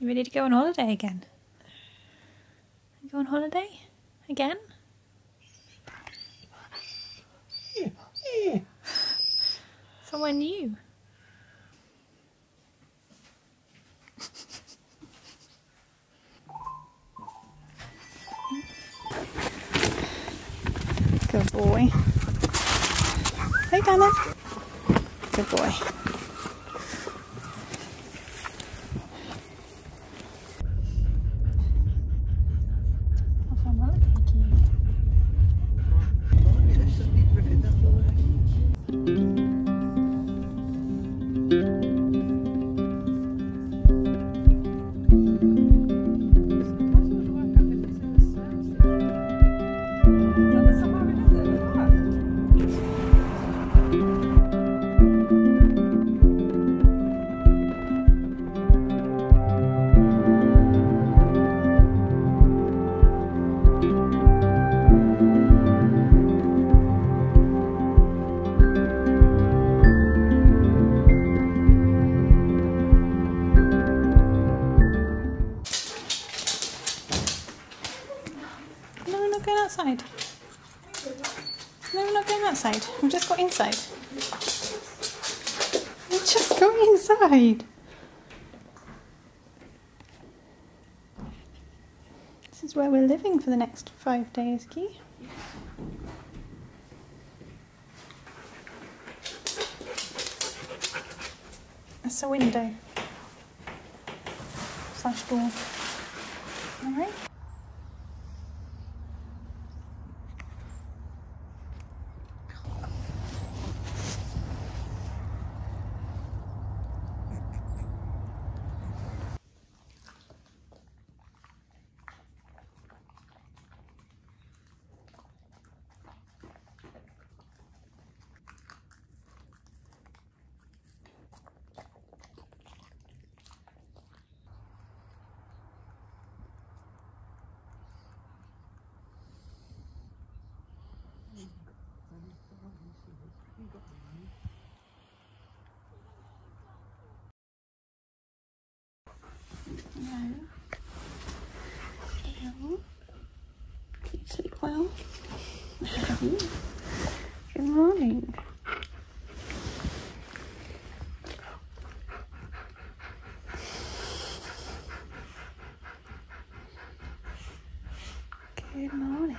You ready to go on holiday again? Go on holiday? Again? Somewhere new. Good boy. Hey, Gunner. Good boy. We've just got inside. We just got inside. This is where we're living for the next five days, Key. That's a window. Slash door. Alright. Hello. Hello. Can you sleep well? Hello. Good morning. Good morning.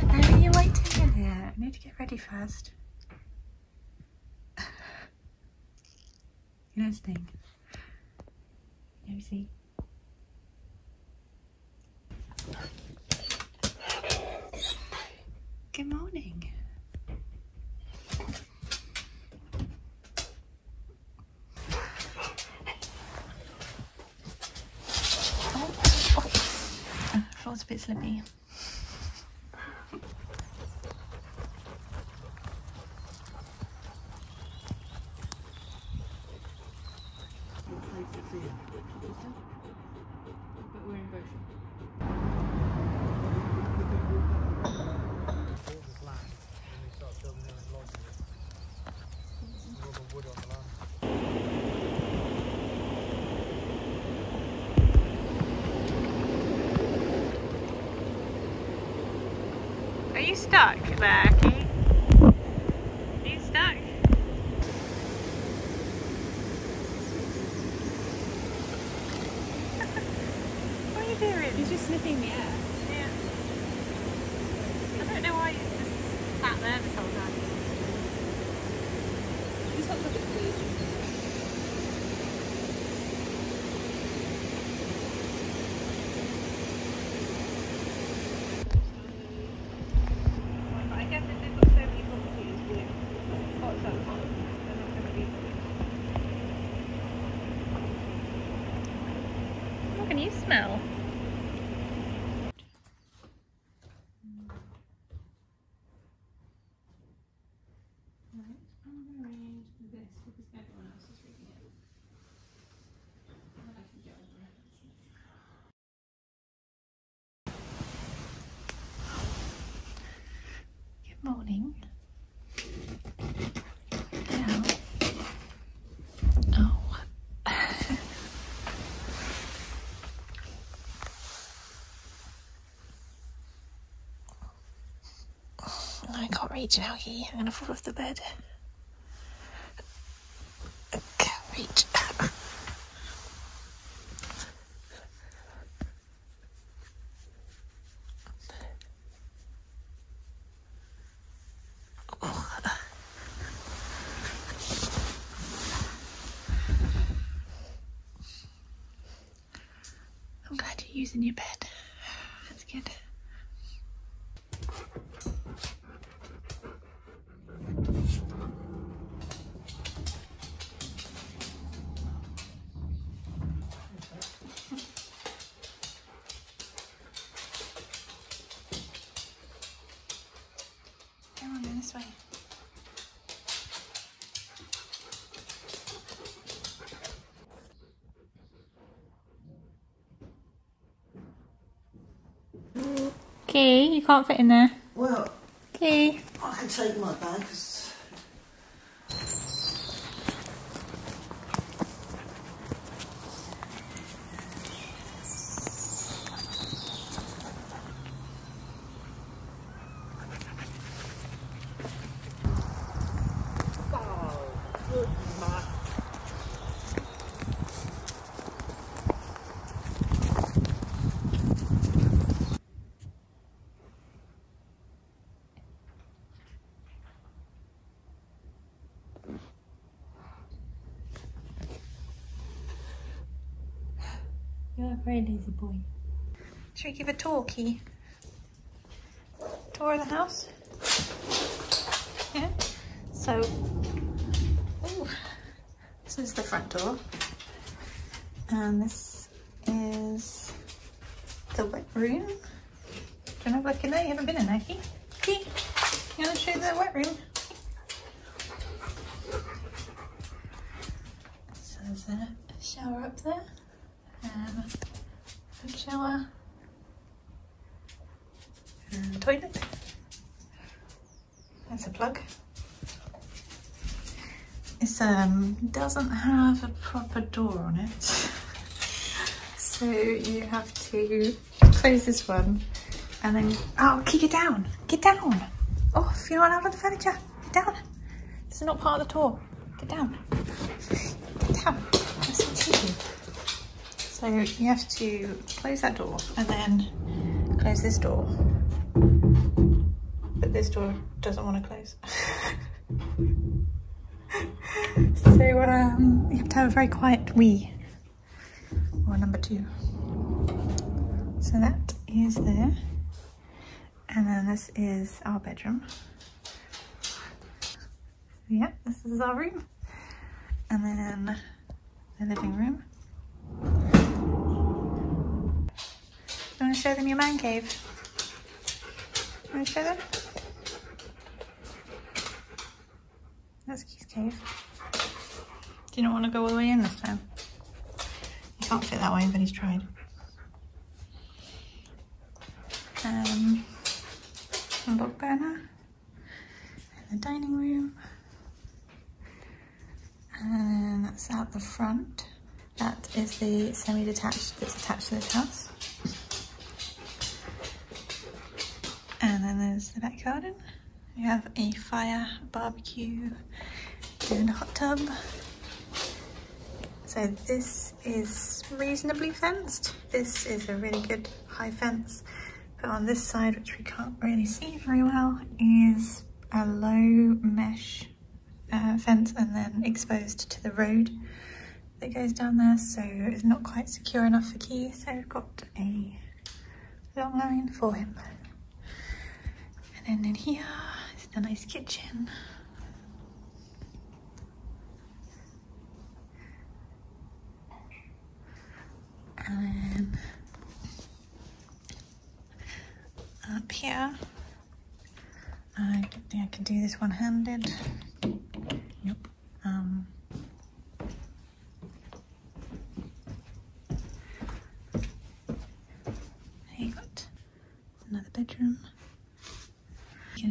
Why are you waiting in here? I need to get ready first. You know, stink. Nosy. Good morning. Oh, oh. Uh, floor's a bit slippy. Stuck there, Keith? Are you stuck? what are you doing? He's just sniffing the air. Yeah. I don't know why you just sat there this whole time. He's got a bit weird. I guess if they've got so many properties with hot tubs, they're not going to be. can you smell? Good morning. Oh, I can't reach now, He. I'm gonna fall off the bed. I can't reach. I'm using your bed. That's good. Come on, this way. Okay, you can't fit in there. Well, Okay. I can take my bag You're a very lazy boy. Should we give a tour, Key? Tour of the house? Yeah? So, ooh, this is the front door. And this is the wet room. Do you want to look in there? You haven't been in there, Key? Key, you want to show the wet room? So there's a shower up there. Shower and toilet. There's a plug. It um doesn't have a proper door on it, so you have to close this one and then oh, kick it down, get down. Oh, if you're not allowed the furniture, get down. This is not part of the tour. Get down. Get down. That's what you do. So you have to close that door and then close this door. But this door doesn't want to close. so um, you have to have a very quiet wee. Or number two. So that is there. And then this is our bedroom. So yeah, this is our room. And then the living room. You want to show them your man cave? Want to show them? That's Keith's cave. Do you not want to go all the way in this time? You can't fit that way, but he's tried. Um, a log burner. And the dining room. And that's out the front. That is the semi-detached that's attached to this house. And then there's the back garden. We have a fire, barbecue, and a hot tub. So this is reasonably fenced. This is a really good high fence. But on this side, which we can't really see very well, is a low mesh uh, fence and then exposed to the road that goes down there. So it's not quite secure enough for Key. So we've got a long line for him. And then here is the nice kitchen. And up here, I think I can do this one-handed.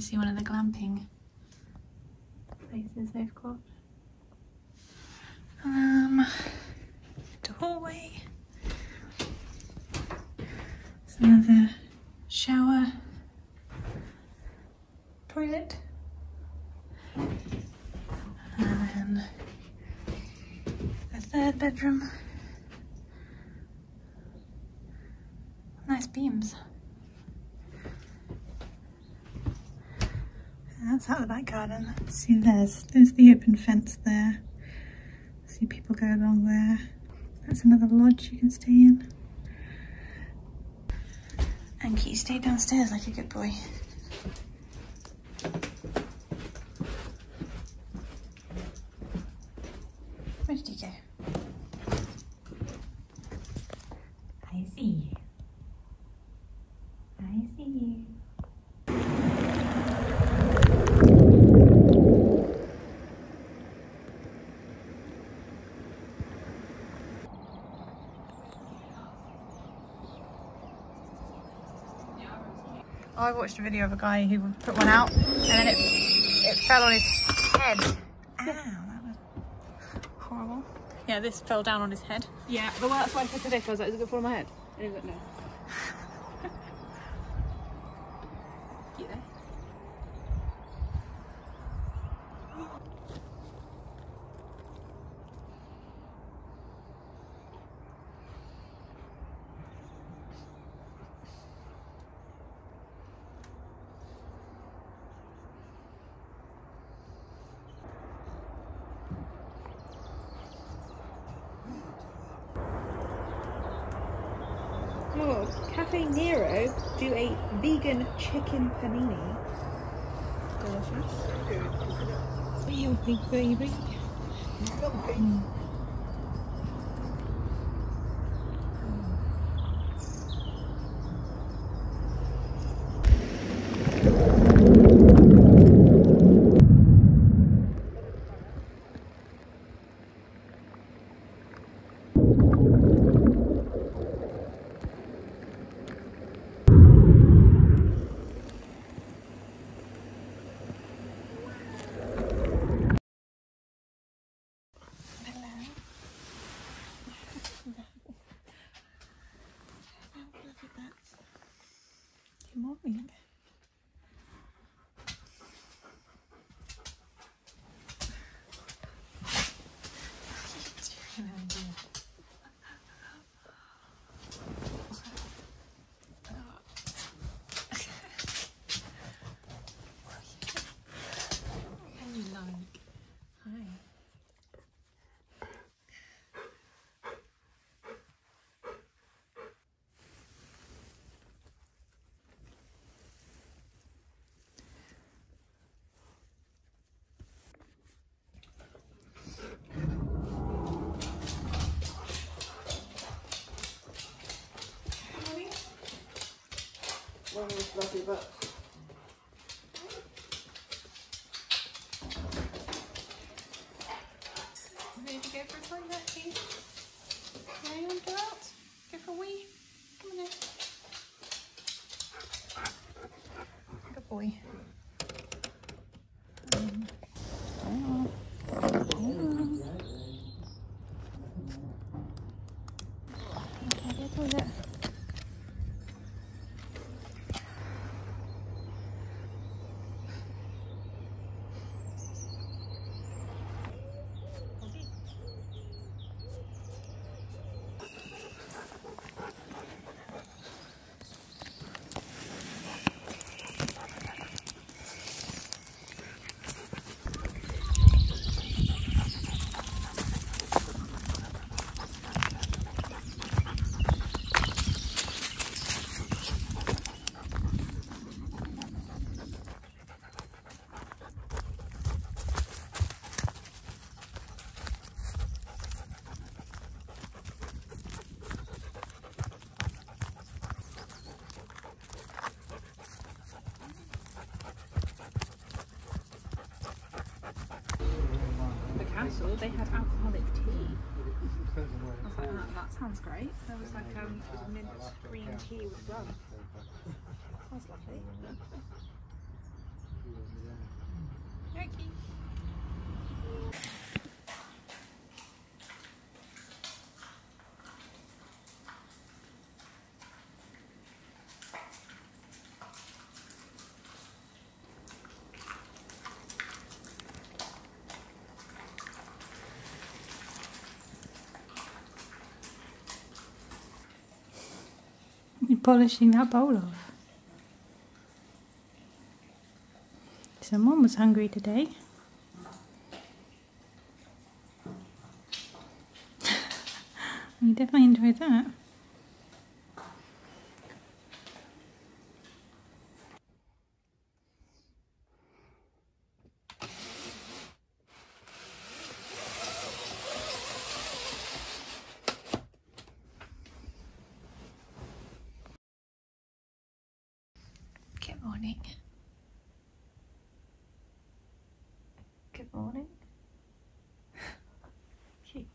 See one of the glamping places they've got. Um, the hallway. There's another shower, toilet, and then a third bedroom. Nice beams. That's out the back garden. See, there's there's the open fence there. See people go along there. That's another lodge you can stay in. And can you stay downstairs like a good boy? Where did he go? I see you. I see you. I watched a video of a guy who put one out and then it it fell on his head. Ow, that was horrible. Yeah, this fell down on his head. Yeah, that's why I said today. Was like, is it going to fall on my head? And he was like, no. Caffè Nero do a vegan chicken panini. Delicious. Big baby. Good morning. Hi. One was lucky, but they had alcoholic tea. I was like, oh, that sounds great. There was like um, mint green tea with rum. Sounds lovely. Polishing that bowl off. Someone was hungry today. you definitely enjoyed that. Good morning. Good morning. Key.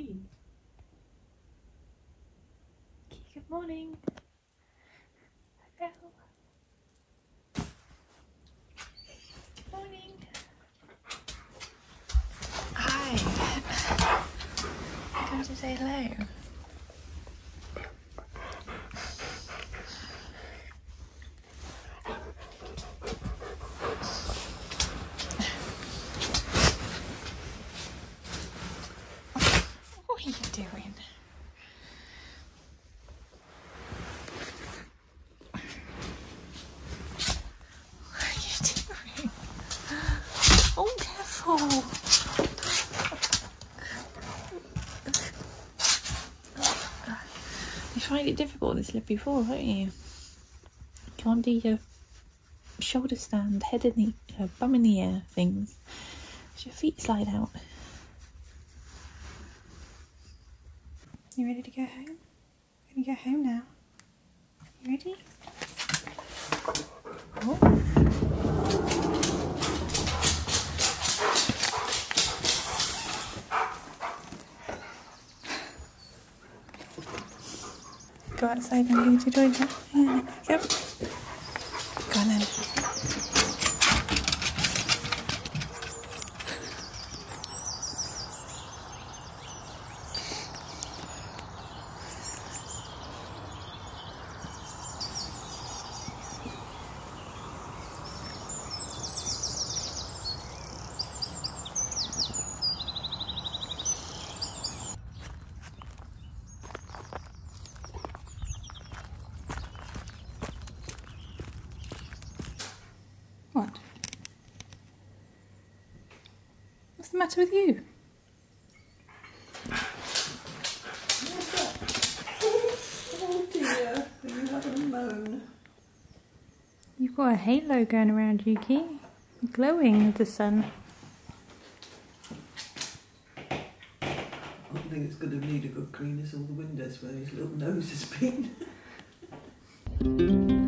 Key. Key, good morning. Hello. Good morning. Hi. Come to say hello. What are you doing? What are you doing? Oh, careful. You this slippery before, don't you? Can't do your shoulder stand, head in the, uh, bum in the air things. Your feet slide out. You ready to go home? Gonna go home now. You ready? Oh. Go outside and use your. Yeah, yep. Go on then. Matter with you? Oh dear, are you having a moan? You've got a halo going around you, Key. Glowing with the sun. I think it's going to need a good clean as all the windows where his little nose has been.